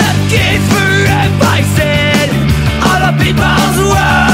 Looking through a voices Other people's world.